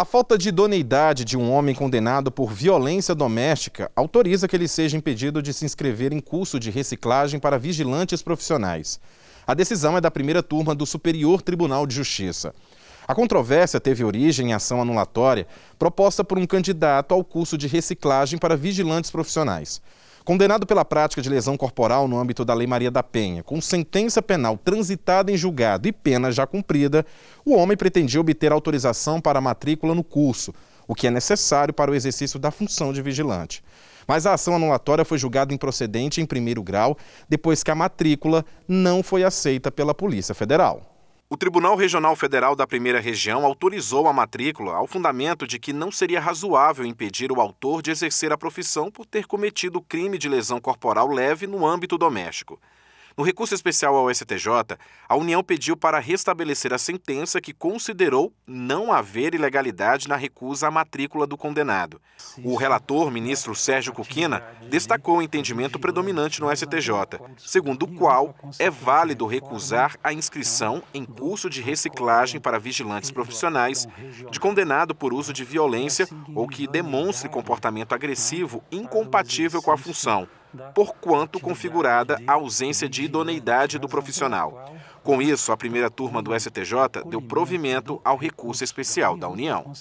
A falta de idoneidade de um homem condenado por violência doméstica autoriza que ele seja impedido de se inscrever em curso de reciclagem para vigilantes profissionais. A decisão é da primeira turma do Superior Tribunal de Justiça. A controvérsia teve origem em ação anulatória proposta por um candidato ao curso de reciclagem para vigilantes profissionais. Condenado pela prática de lesão corporal no âmbito da Lei Maria da Penha, com sentença penal transitada em julgado e pena já cumprida, o homem pretendia obter autorização para a matrícula no curso, o que é necessário para o exercício da função de vigilante. Mas a ação anulatória foi julgada improcedente em primeiro grau, depois que a matrícula não foi aceita pela Polícia Federal. O Tribunal Regional Federal da Primeira Região autorizou a matrícula ao fundamento de que não seria razoável impedir o autor de exercer a profissão por ter cometido crime de lesão corporal leve no âmbito doméstico. No recurso especial ao STJ, a União pediu para restabelecer a sentença que considerou não haver ilegalidade na recusa à matrícula do condenado. O relator, ministro Sérgio Cuquina, destacou o entendimento predominante no STJ, segundo o qual é válido recusar a inscrição em curso de reciclagem para vigilantes profissionais de condenado por uso de violência ou que demonstre comportamento agressivo incompatível com a função porquanto configurada a ausência de idoneidade do profissional. Com isso, a primeira turma do STJ deu provimento ao recurso especial da União.